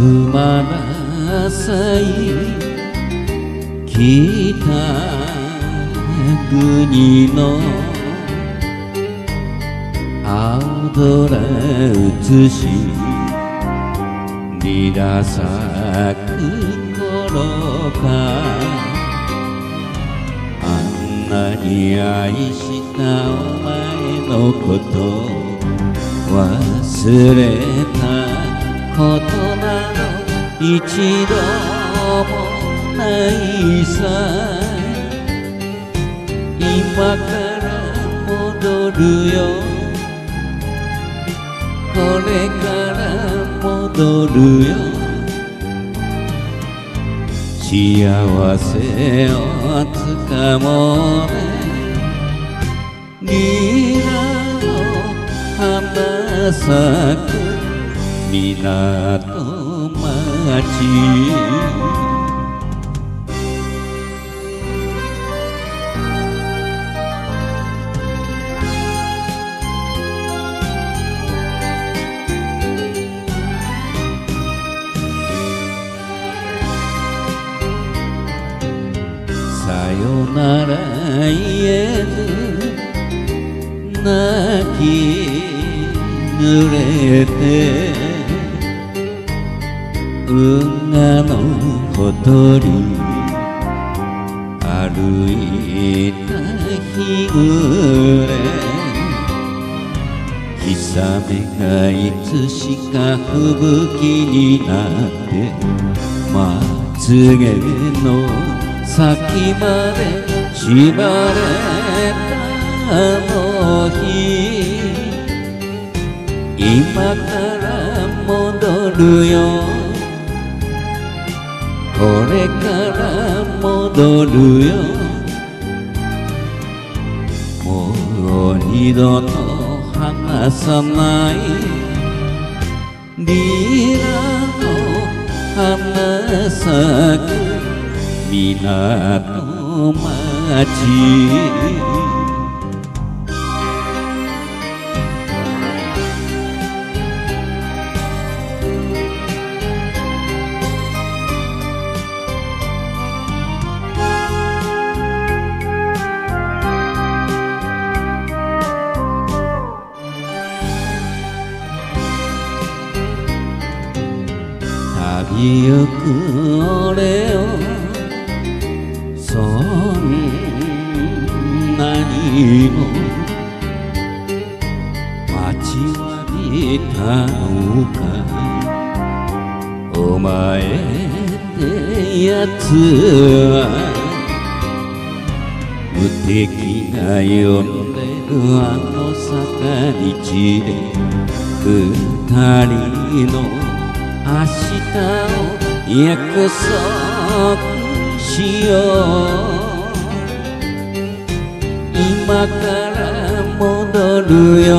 春まだ咲い。北国の青空映しリラ咲く頃か。あんなに愛したお前のこと忘れたこと。一度もないさ。今から戻るよ。これから戻るよ。幸せをつかもうね。ニラの花咲く。港さよなら言えず泣き濡れて運河のほとり歩いた日暮れ日雨がいつしか吹雪になってまつげの先まで縛れたあの日。今から戻るよ。これから戻るよ。もう二度と離さない。リラの花咲く港町。ゆく俺をそんなにも。待ちわびたのか。お前ってやつは。無敵が呼んでるあの坂道で。二人の明日を約束しよう。今から戻るよ。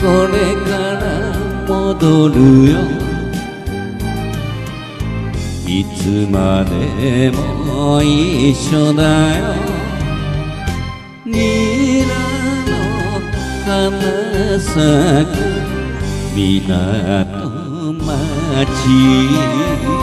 これから戻るよ。いつまでも一緒だよ。ニラの花咲く港町